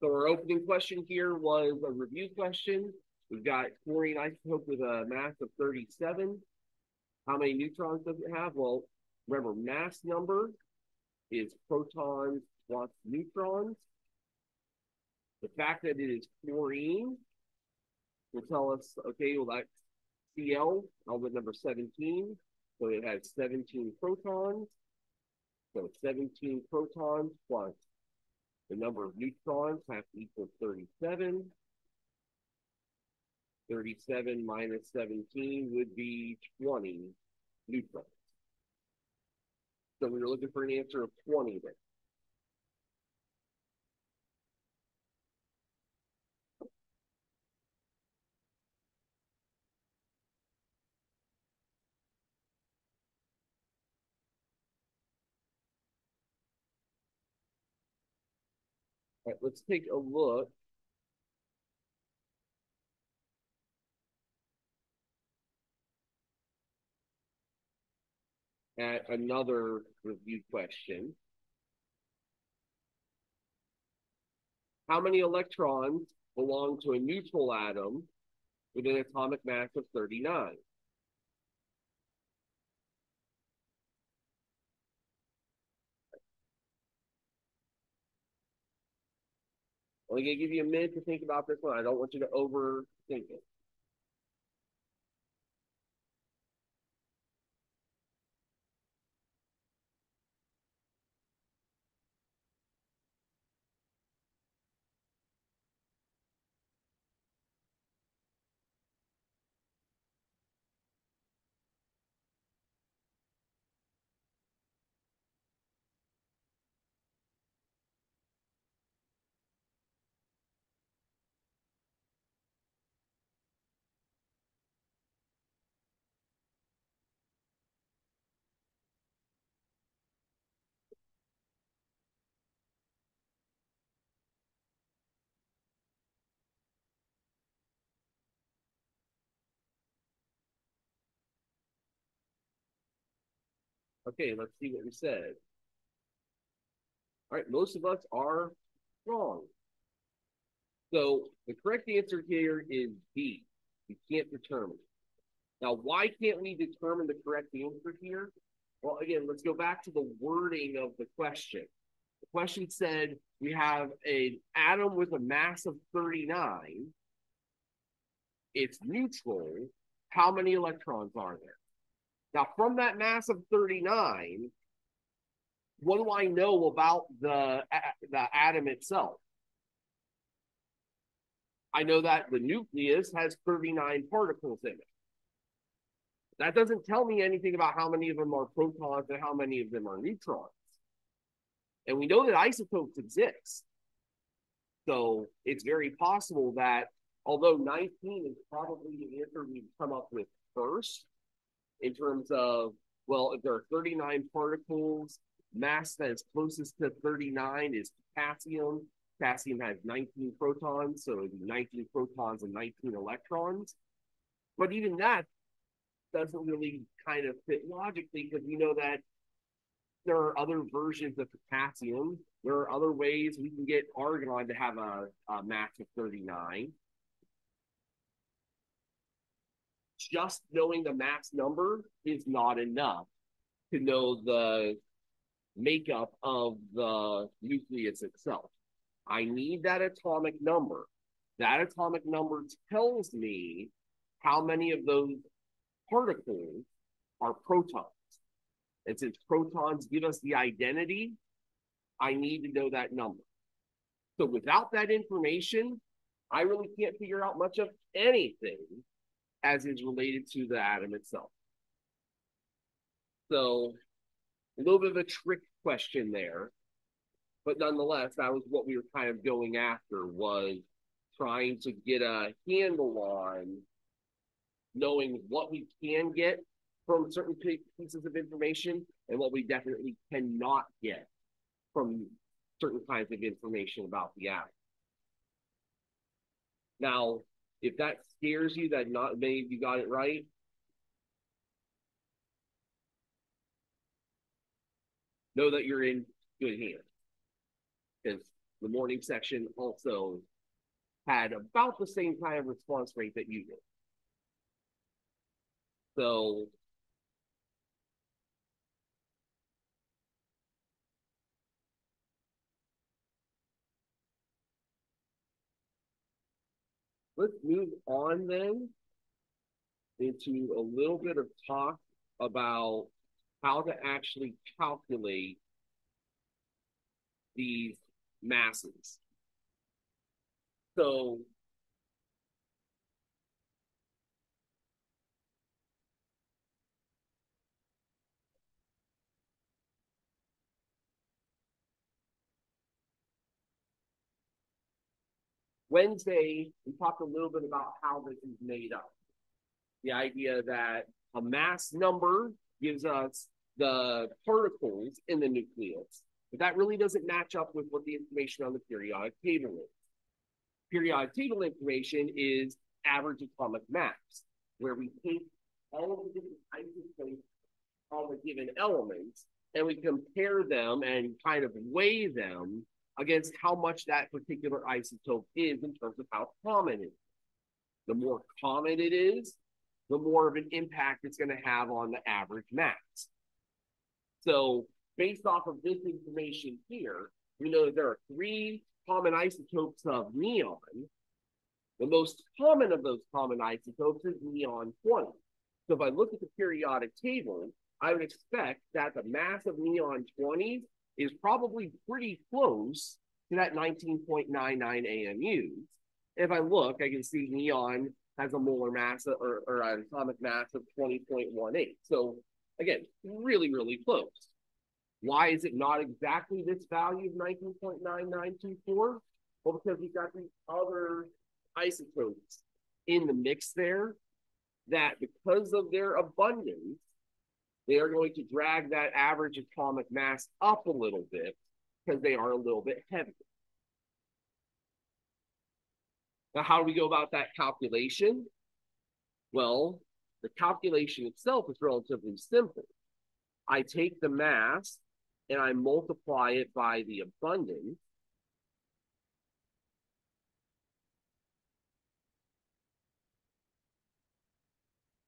So our opening question here was a review question. We've got chlorine isotope with a mass of 37. How many neutrons does it have? Well, remember, mass number is protons plus neutrons. The fact that it is chlorine will tell us, okay, well, that's Cl, element number 17. So it has 17 protons. So 17 protons plus the number of neutrons has to equal 37. 37 minus 17 would be 20 neutrons. So we were looking for an answer of 20 there. Right, let's take a look. At another review question. How many electrons belong to a neutral atom with an atomic mass of 39? Going to give you a minute to think about this one. I don't want you to overthink it. Okay, let's see what we said. All right, most of us are wrong. So the correct answer here is B. We can't determine. Now, why can't we determine the correct answer here? Well, again, let's go back to the wording of the question. The question said we have an atom with a mass of 39. It's neutral. How many electrons are there? Now, from that mass of 39, what do I know about the, the atom itself? I know that the nucleus has 39 particles in it. That doesn't tell me anything about how many of them are protons and how many of them are neutrons. And we know that isotopes exist. So it's very possible that although 19 is probably the answer we come up with first, in terms of, well, if there are 39 particles, mass that is closest to 39 is potassium. Potassium has 19 protons, so 19 protons and 19 electrons. But even that doesn't really kind of fit logically because we know that there are other versions of potassium. There are other ways we can get argon to have a, a mass of 39. Just knowing the mass number is not enough to know the makeup of the nucleus itself. I need that atomic number. That atomic number tells me how many of those particles are protons. And since protons give us the identity, I need to know that number. So without that information, I really can't figure out much of anything as is related to the atom itself. So a little bit of a trick question there, but nonetheless, that was what we were kind of going after was trying to get a handle on knowing what we can get from certain pieces of information and what we definitely cannot get from certain kinds of information about the atom. Now, if that scares you that not many of you got it right, know that you're in good hands. Because the morning section also had about the same kind of response rate that you did. So let's move on then into a little bit of talk about how to actually calculate these masses. So Wednesday, we talked a little bit about how this is made up. The idea that a mass number gives us the particles in the nucleus, but that really doesn't match up with what the information on the periodic table is. Periodic table information is average atomic mass, where we take all of the different isotopes of a given element and we compare them and kind of weigh them against how much that particular isotope is in terms of how common it is. The more common it is, the more of an impact it's going to have on the average mass. So based off of this information here, we know that there are three common isotopes of neon. The most common of those common isotopes is neon 20. So if I look at the periodic table, I would expect that the mass of neon 20 is probably pretty close to that 19.99 AMUs. If I look, I can see neon has a molar mass or, or an atomic mass of 20.18. So again, really, really close. Why is it not exactly this value of 19.9924? Well, because we've got these other isotopes in the mix there that because of their abundance, they are going to drag that average atomic mass up a little bit because they are a little bit heavier. Now, how do we go about that calculation? Well, the calculation itself is relatively simple. I take the mass and I multiply it by the abundance.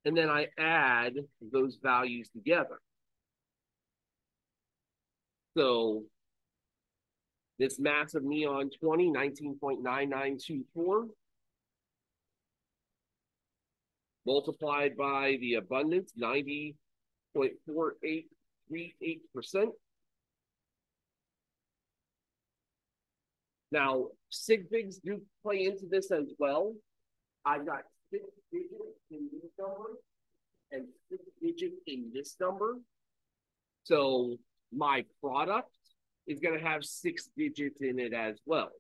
And then I add those values together. So this mass of neon 20, 19.9924, multiplied by the abundance, 90.4838%. Now, sig figs do play into this as well. I've got six digits in this number and six digits in this number. So my product is going to have six digits in it as well.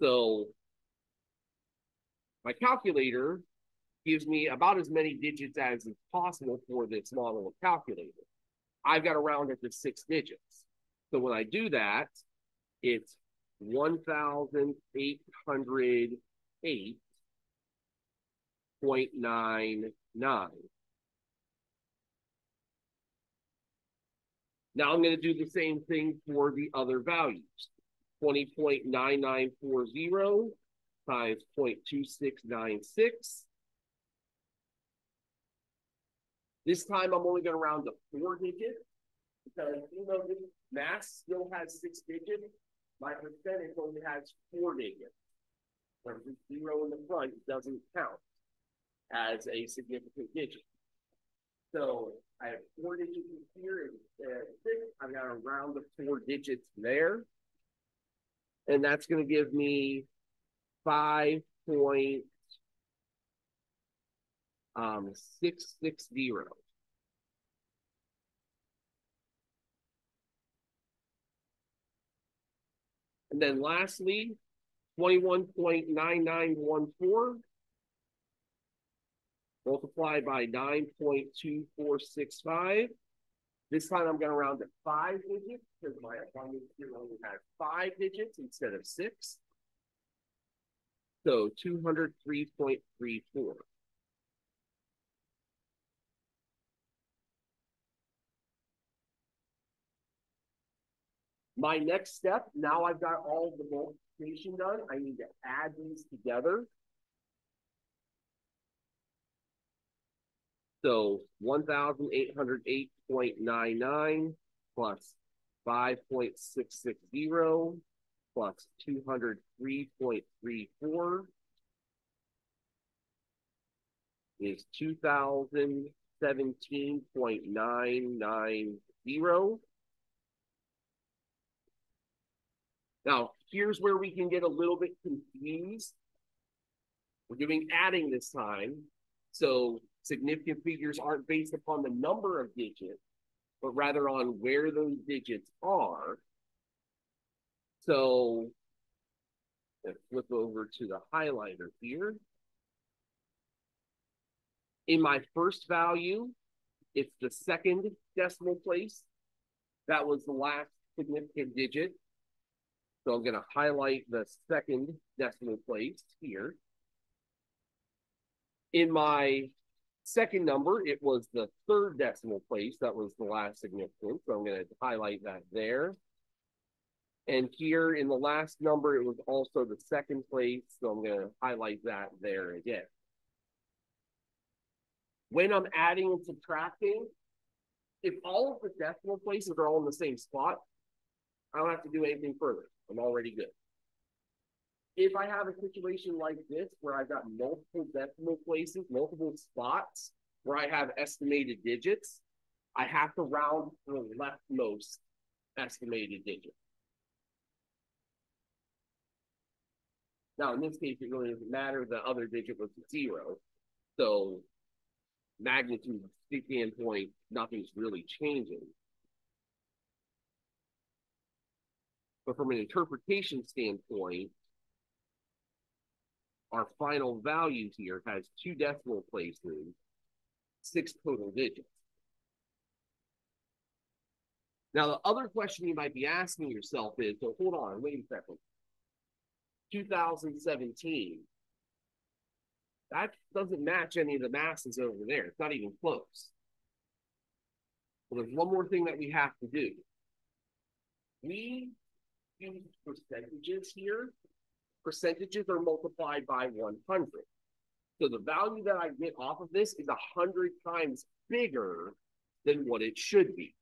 So my calculator gives me about as many digits as is possible for this model of calculator. I've got to round it to six digits. So when I do that, it's 1,808.99. Now I'm going to do the same thing for the other values. 20.9940 times 0.2696. This time I'm only going to round to four digits because even though this mass still has six digits, my percentage only has four digits. Whereas zero in the front doesn't count as a significant digit. So I have four digits here and six. I've got a round of four digits there. And that's going to give me five point um, six six zero. And then lastly, 21.9914 multiplied by 9.2465. This time I'm going to round to five digits because my abundance here only has five digits instead of six. So 203.34. My next step, now I've got all the multiplication done, I need to add these together. So one thousand eight hundred eight point nine nine plus five point six six zero plus two hundred three point three four is two thousand seventeen point nine nine zero. Now, here's where we can get a little bit confused. We're doing adding this time. So significant figures aren't based upon the number of digits, but rather on where those digits are. So let's flip over to the highlighter here. In my first value, it's the second decimal place. That was the last significant digit. So I'm going to highlight the second decimal place here. In my second number, it was the third decimal place. That was the last significant. So I'm going to highlight that there. And here in the last number, it was also the second place. So I'm going to highlight that there again. When I'm adding and subtracting, if all of the decimal places are all in the same spot, I don't have to do anything further. I'm already good. If I have a situation like this where I've got multiple decimal places, multiple spots where I have estimated digits, I have to round to the leftmost estimated digit. Now, in this case, it really doesn't matter. The other digit was zero. So magnitude standpoint, nothing's really changing. But from an interpretation standpoint, our final value here has two decimal places, six total digits. Now, the other question you might be asking yourself is, so hold on, wait a second. 2017, that doesn't match any of the masses over there. It's not even close. Well, there's one more thing that we have to do. We use percentages here. Percentages are multiplied by 100. So the value that I get off of this is 100 times bigger than what it should be.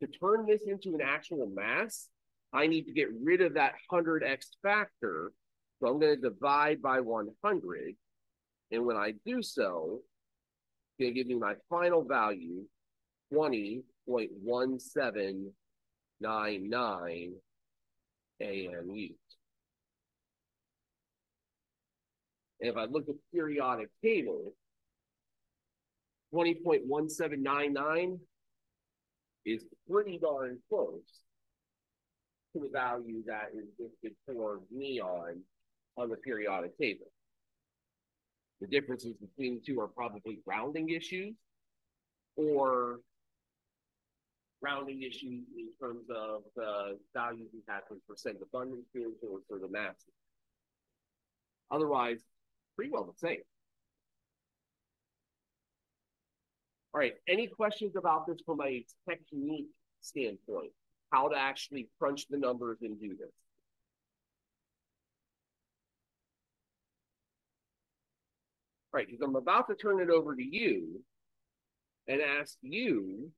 To turn this into an actual mass, I need to get rid of that 100x factor. So I'm going to divide by 100. And when I do so, it's going to give me my final value, 20.1799 AMU. And if I look at periodic table, 20.1799 is pretty darn close to the value that is listed for neon on the periodic table. The differences between the two are probably rounding issues or rounding issues in terms of the values we have for percent abundance fields or for the masses. Otherwise, pretty well the same. All right, any questions about this from a technique standpoint? How to actually crunch the numbers and do this? All right, because I'm about to turn it over to you and ask you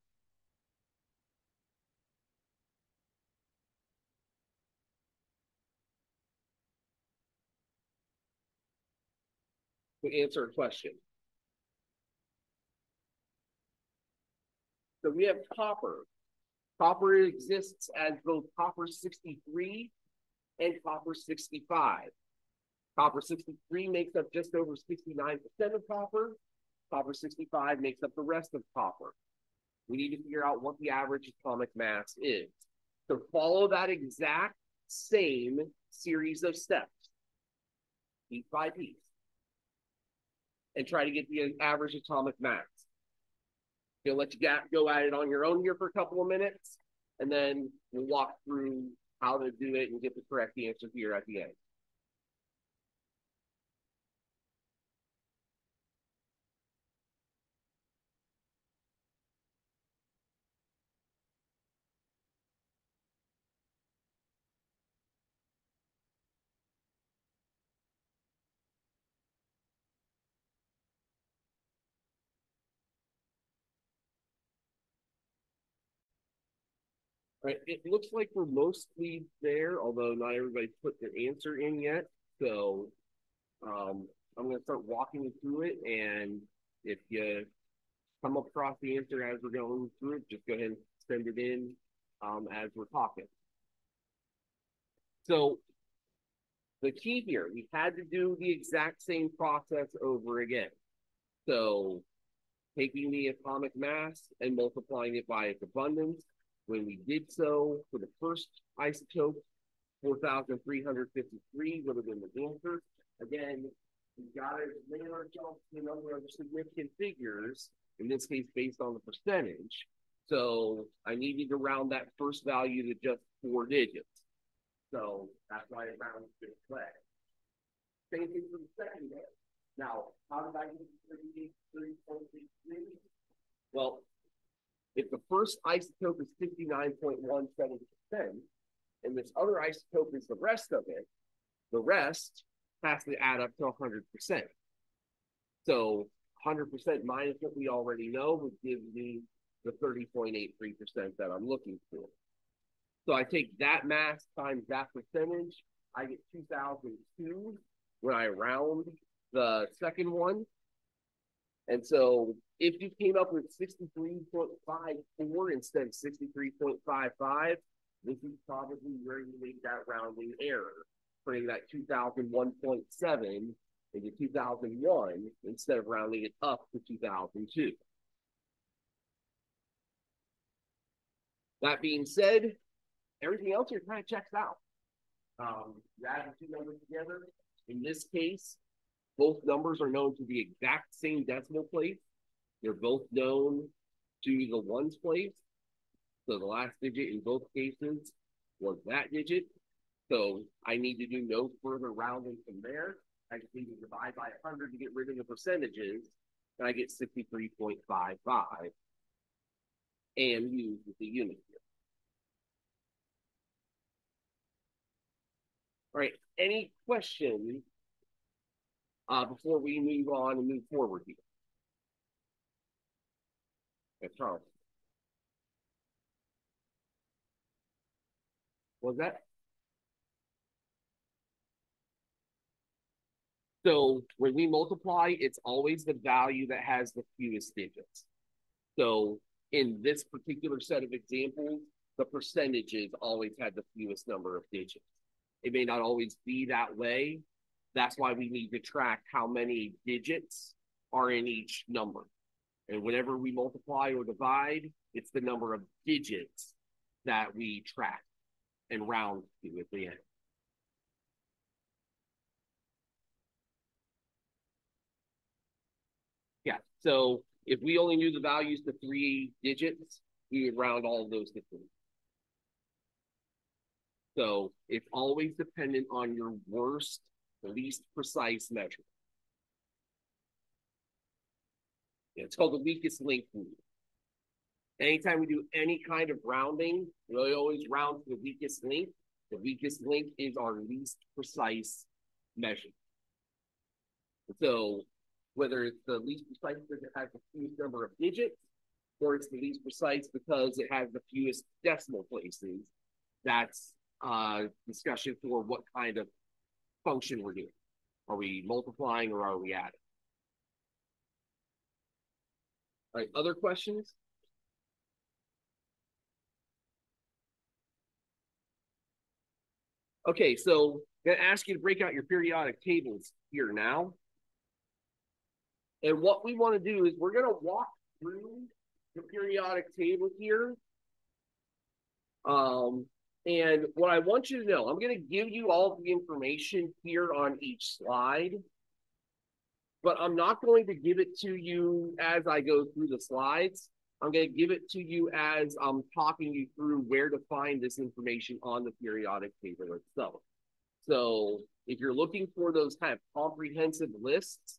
to answer a question. So we have copper. Copper exists as both copper 63 and copper 65. Copper 63 makes up just over 69% of copper. Copper 65 makes up the rest of copper. We need to figure out what the average atomic mass is. So follow that exact same series of steps, piece by piece and try to get the average atomic mass. Gonna let you go at it on your own here for a couple of minutes, and then we'll walk through how to do it and get the correct answer here at the end. Right, it looks like we're mostly there, although not everybody put their answer in yet. So um, I'm gonna start walking you through it, and if you come across the answer as we're going through it, just go ahead and send it in um, as we're talking. So the key here, we had to do the exact same process over again. So taking the atomic mass and multiplying it by its abundance. When we did so for the first isotope, 4,353 would have been the answer. Again, we got to limit ourselves to the number of significant figures, in this case, based on the percentage. So I needed to round that first value to just four digits. So that's why it rounds this way. Same thing for the second day. Now, how did I get 30.63? Well, if the first isotope is 59.17%, and this other isotope is the rest of it, the rest has to add up to 100%. So 100% minus what we already know would give me the 30.83% that I'm looking for. So I take that mass times that percentage, I get 2002 when I round the second one. And so if you came up with 63.54 instead of 63.55, this is probably where you made that rounding error, putting that 2001.7 into 2001 instead of rounding it up to 2002. That being said, everything else here kind of checks out. Um, you add the two numbers together. In this case, both numbers are known to the exact same decimal place. They're both known to the ones place. So the last digit in both cases was that digit. So I need to do no further rounding from there. I just need to divide by 100 to get rid of the percentages, and I get 63.55 and use the unit here. All right, any questions uh, before we move on and move forward here? Okay, Charles. Was that? So when we multiply, it's always the value that has the fewest digits. So in this particular set of examples, the percentages always had the fewest number of digits. It may not always be that way. That's why we need to track how many digits are in each number. And whenever we multiply or divide, it's the number of digits that we track and round to at the end. Yeah, so if we only knew the values to three digits, we would round all of those to three. So it's always dependent on your worst, least precise measure. It's called the weakest link rule. Anytime we do any kind of rounding, we always round to the weakest link. The weakest link is our least precise measure. So whether it's the least precise because it has the fewest number of digits, or it's the least precise because it has the fewest decimal places, that's uh, discussion for what kind of function we're doing. Are we multiplying or are we adding? All right, other questions? Okay, so I'm gonna ask you to break out your periodic tables here now. And what we want to do is we're going to walk through the periodic table here. Um, and what I want you to know, I'm going to give you all the information here on each slide, but I'm not going to give it to you as I go through the slides. I'm going to give it to you as I'm talking you through where to find this information on the periodic table itself. So if you're looking for those kind of comprehensive lists,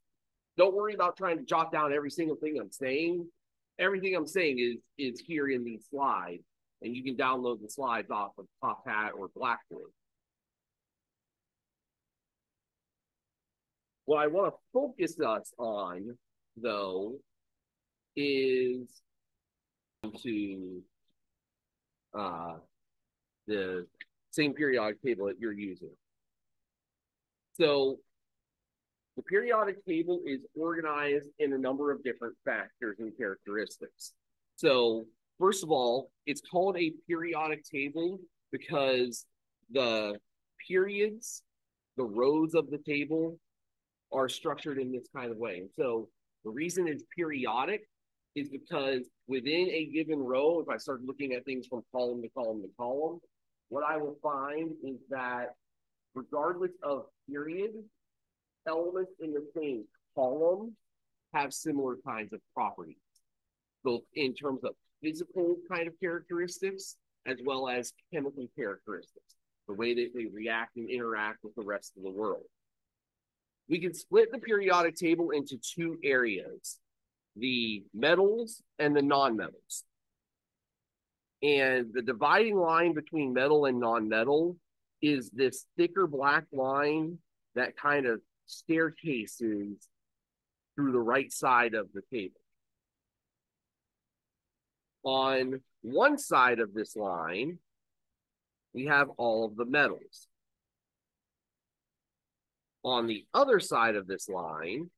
don't worry about trying to jot down every single thing I'm saying. Everything I'm saying is is here in these slides, and you can download the slides off of Top Hat or Blackboard. What I want to focus us on, though, is to uh, the same periodic table that you're using. So the periodic table is organized in a number of different factors and characteristics. So first of all, it's called a periodic table because the periods, the rows of the table are structured in this kind of way. And so the reason it's periodic is because within a given row, if I start looking at things from column to column to column, what I will find is that regardless of period, elements in the same column have similar kinds of properties, both in terms of physical kind of characteristics as well as chemical characteristics, the way that they react and interact with the rest of the world. We can split the periodic table into two areas, the metals and the non-metals. And the dividing line between metal and non-metal is this thicker black line that kind of staircases through the right side of the table. On one side of this line, we have all of the metals. On the other side of this line,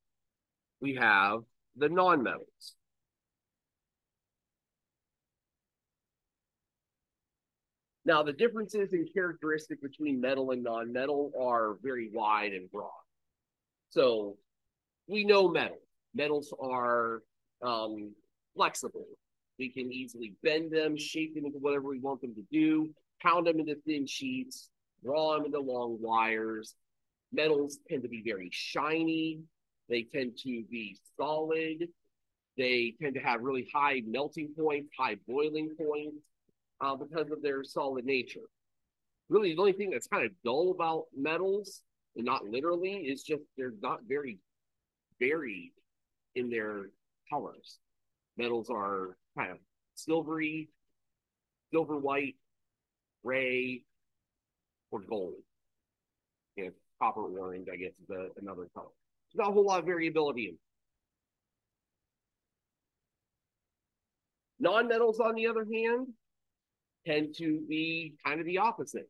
we have the non-metals. Now, the differences in characteristic between metal and non-metal are very wide and broad. So we know metal. Metals are um, flexible. We can easily bend them, shape them into whatever we want them to do, pound them into thin sheets, draw them into long wires. Metals tend to be very shiny. They tend to be solid. They tend to have really high melting points, high boiling points uh, because of their solid nature. Really, the only thing that's kind of dull about metals and not literally, is just they're not very varied in their colors. Metals are kind of silvery, silver white, gray, or gold. And copper orange, I guess, is a, another color. There's not a whole lot of variability in. Non-metals, on the other hand, tend to be kind of the opposite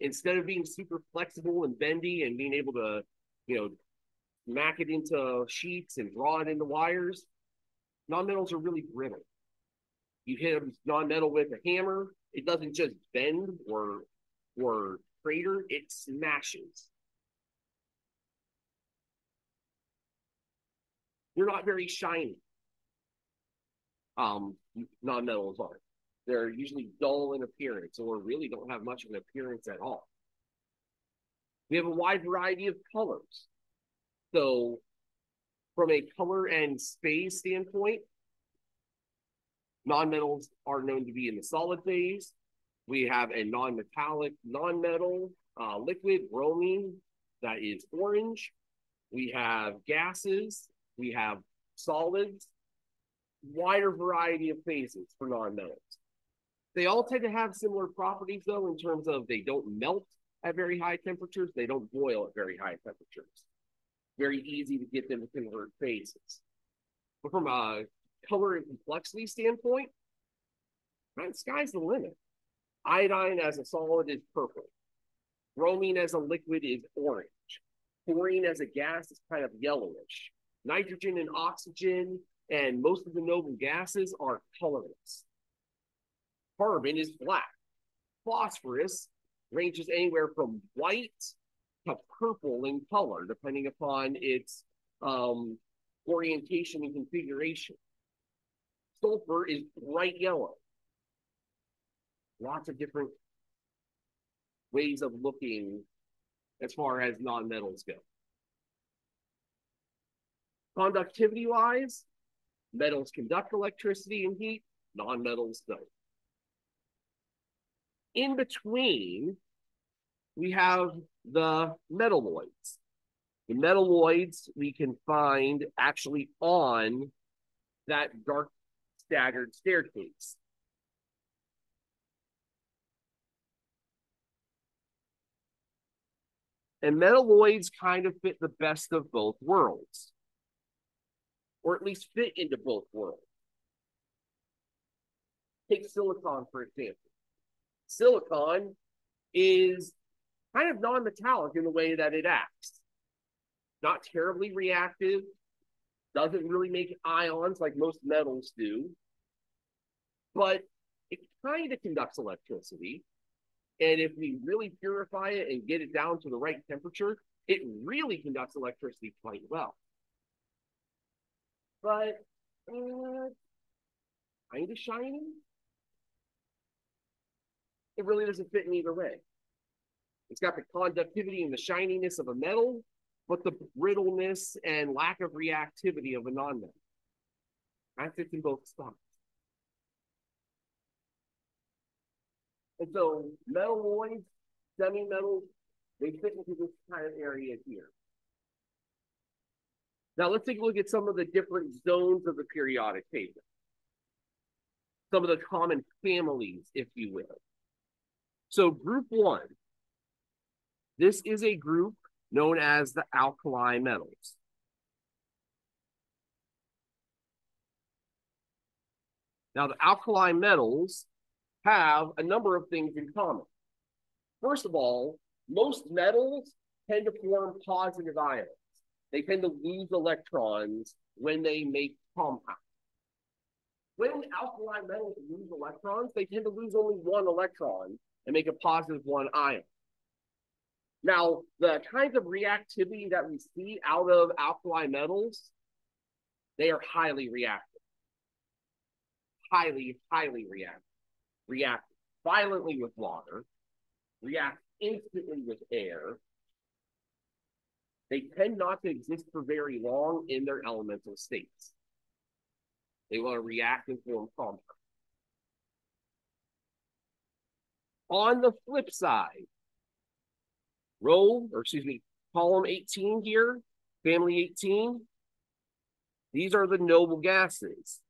instead of being super flexible and bendy and being able to, you know, mack it into sheets and draw it into wires, non-metals are really brittle. You hit a non-metal with a hammer, it doesn't just bend or or crater, it smashes. They're not very shiny. Um, non-metals are. They're usually dull in appearance or really don't have much of an appearance at all. We have a wide variety of colors. So from a color and space standpoint, nonmetals are known to be in the solid phase. We have a non-metallic, non-metal uh, liquid bromine that is orange. We have gases. We have solids. Wider variety of phases for non-metals. They all tend to have similar properties, though, in terms of they don't melt at very high temperatures, they don't boil at very high temperatures. Very easy to get them to convert phases. But from a color and complexity standpoint, sky's the limit. Iodine as a solid is purple. Bromine as a liquid is orange. Chlorine as a gas is kind of yellowish. Nitrogen and oxygen and most of the noble gases are colorless. Carbon is black. Phosphorus ranges anywhere from white to purple in color, depending upon its um, orientation and configuration. Sulfur is bright yellow. Lots of different ways of looking as far as non-metals go. Conductivity wise, metals conduct electricity and heat, non-metals don't in between, we have the metalloids. The metalloids we can find actually on that dark staggered staircase. And metalloids kind of fit the best of both worlds, or at least fit into both worlds. Take silicon, for example. Silicon is kind of non-metallic in the way that it acts. Not terribly reactive, doesn't really make ions like most metals do, but it kind of conducts electricity. And if we really purify it and get it down to the right temperature, it really conducts electricity quite well. But uh, kind of shiny. It really doesn't fit in either way. It's got the conductivity and the shininess of a metal, but the brittleness and lack of reactivity of a non-metal. That fits in both spots. And so metalloids, semi-metals, they fit into this kind of area here. Now let's take a look at some of the different zones of the periodic table. Some of the common families, if you will. So group one, this is a group known as the alkali metals. Now, the alkali metals have a number of things in common. First of all, most metals tend to form positive ions. They tend to lose electrons when they make compounds. When alkali metals lose electrons, they tend to lose only one electron and make a positive one ion. Now, the kinds of reactivity that we see out of alkali metals, they are highly reactive. Highly, highly reactive. React violently with water, react instantly with air. They tend not to exist for very long in their elemental states. They want to react and form compounds. On the flip side, row, or excuse me, column 18 here, family 18, these are the noble gases.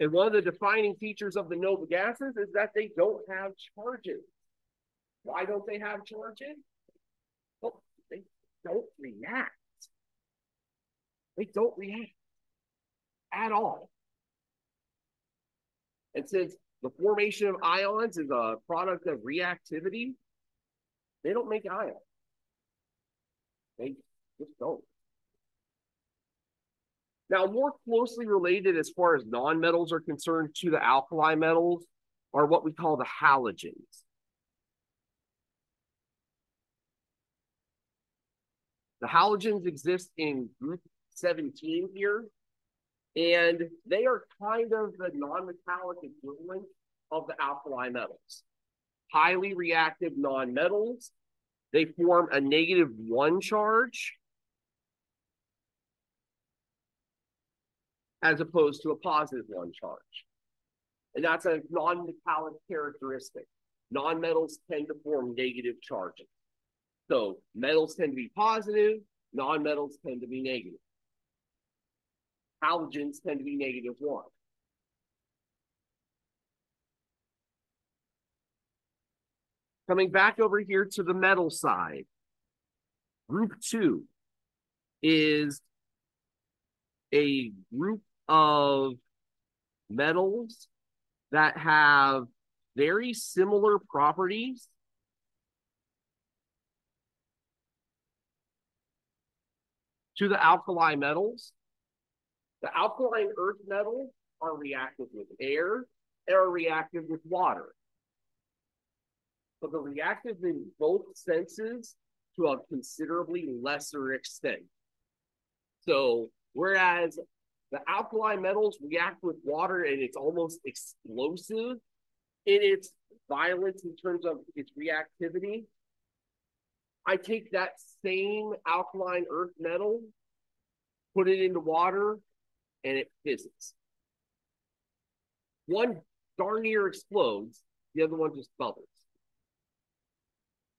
And one of the defining features of the noble gases is that they don't have charges. Why don't they have charges? Well, they don't react. They don't react at all. And since the formation of ions is a product of reactivity, they don't make ions. They just don't. Now, more closely related as far as nonmetals are concerned to the alkali metals are what we call the halogens. The halogens exist in group 17 here, and they are kind of the non-metallic equivalent of the alkali metals. Highly reactive nonmetals. They form a negative one charge as opposed to a positive one charge. And that's a non-metallic characteristic. Non-metals tend to form negative charges. So metals tend to be positive, non-metals tend to be negative. Halogens tend to be negative one. Coming back over here to the metal side, group two is a group of metals that have very similar properties to the alkali metals. The alkaline earth metals are reactive with air and are reactive with water. But they're reactive in both senses to a considerably lesser extent. So whereas the alkali metals react with water and it's almost explosive in its violence in terms of its reactivity. I take that same alkaline earth metal, put it into water, and it fizzes. One darn near explodes, the other one just bubbles.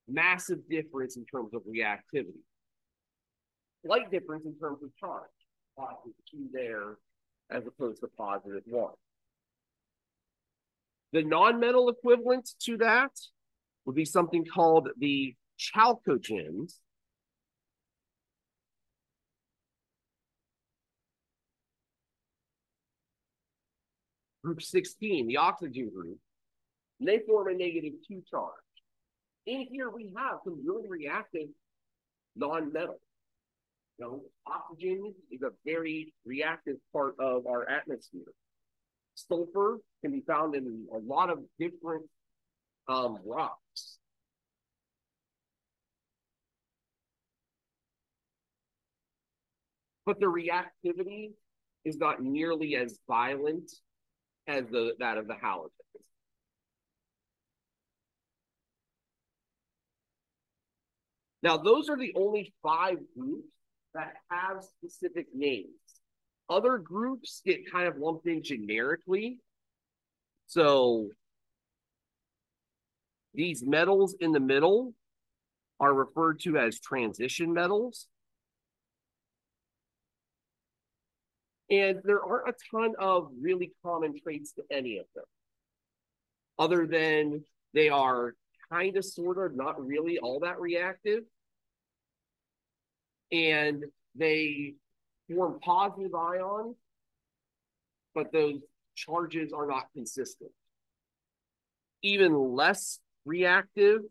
Massive difference in terms of reactivity. Slight difference in terms of charge positive two there as opposed to positive one. The non-metal equivalent to that would be something called the chalcogens. Group 16, the oxygen group, and they form a negative two charge. In here, we have some really reactive non-metals. Know, oxygen is a very reactive part of our atmosphere. Sulfur can be found in a lot of different um, rocks. But the reactivity is not nearly as violent as the that of the halogens. Now, those are the only five groups that have specific names. Other groups get kind of lumped in generically. So these metals in the middle are referred to as transition metals. And there aren't a ton of really common traits to any of them, other than they are kind of, sort of, not really all that reactive. And they form positive ions, but those charges are not consistent. Even less reactive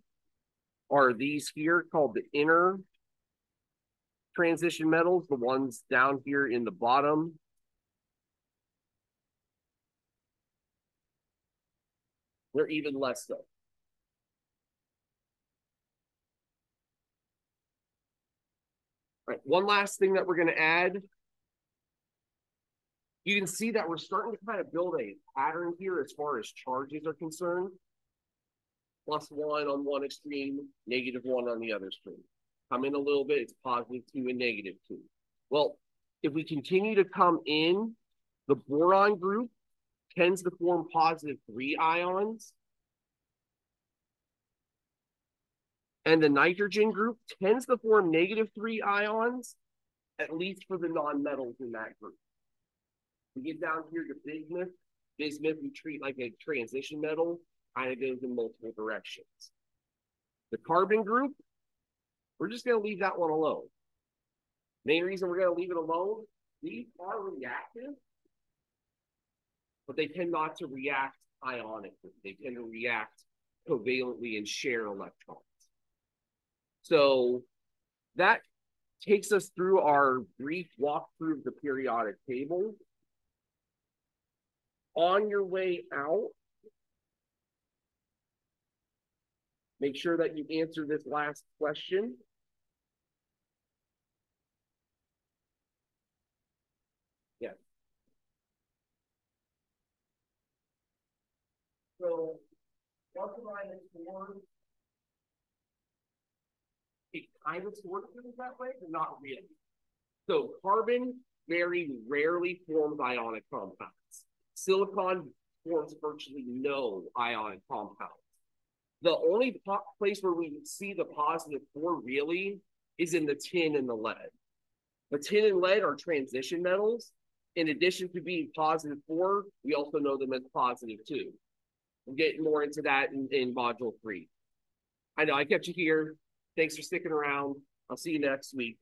are these here called the inner transition metals, the ones down here in the bottom. They're even less so. Right, one last thing that we're going to add. You can see that we're starting to kind of build a pattern here as far as charges are concerned. Plus one on one extreme, negative one on the other extreme. Come in a little bit, it's positive two and negative two. Well, if we continue to come in, the boron group tends to form positive three ions. And the nitrogen group tends to form negative three ions, at least for the non-metals in that group. We get down here to bismuth. Bismuth we treat like a transition metal, kind of goes in multiple directions. The carbon group, we're just going to leave that one alone. Main reason we're going to leave it alone, these are reactive, but they tend not to react ionically. They tend to react covalently and share electrons. So that takes us through our brief walkthrough of the periodic table. On your way out, make sure that you answer this last question. Yeah. So, plus or minus four it kind of sort of feels that way, but not really. So carbon very rarely forms ionic compounds. Silicon forms virtually no ionic compounds. The only place where we see the positive four really is in the tin and the lead. The tin and lead are transition metals. In addition to being positive four, we also know them as positive two. We'll get more into that in, in module three. I know I kept you here. Thanks for sticking around. I'll see you next week.